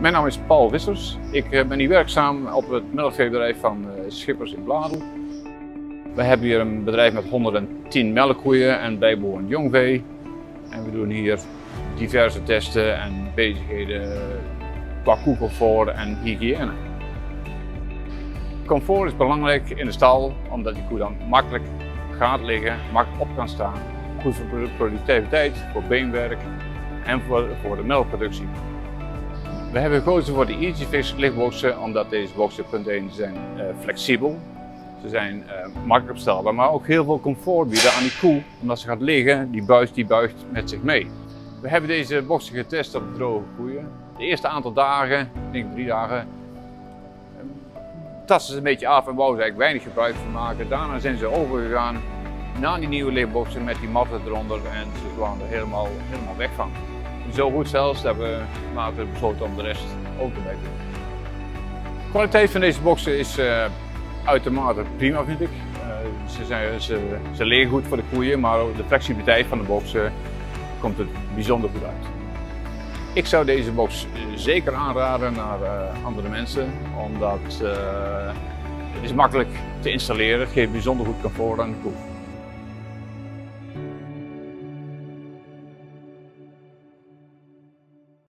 Mijn naam is Paul Wissers. Ik eh, ben hier werkzaam op het melkveebedrijf van eh, Schippers in Bladel. We hebben hier een bedrijf met 110 melkkoeien en bijbehorend jongvee. En we doen hier diverse testen en bezigheden qua koelcomfort en hygiëne. Comfort is belangrijk in de stal, omdat die koe dan makkelijk gaat liggen, makkelijk op kan staan. Goed voor productiviteit, voor beenwerk en voor, voor de melkproductie. We hebben gekozen voor de EasyFix lichtboxen omdat deze boxen punt 1 zijn uh, flexibel. Ze zijn uh, makkelijk opstelbaar, maar ook heel veel comfort bieden aan die koe. Omdat ze gaat liggen, die buist, die buigt met zich mee. We hebben deze boxen getest op droge koeien. De eerste aantal dagen, ik denk drie dagen, tasten ze een beetje af en wouden ze eigenlijk weinig gebruik van maken. Daarna zijn ze overgegaan naar die nieuwe lichtboxen met die matten eronder en ze kwamen er helemaal, helemaal weg van. Zo goed zelfs dat we later besloten om de rest ook te doen. De kwaliteit van deze boxen is uh, uitermate prima vind ik. Uh, ze, zijn, ze, ze liggen goed voor de koeien, maar de flexibiliteit van de boxen komt er bijzonder goed uit. Ik zou deze box eh, zeker aanraden naar andere mensen, omdat het is makkelijk te installeren. Het geeft bijzonder goed comfort aan de koe.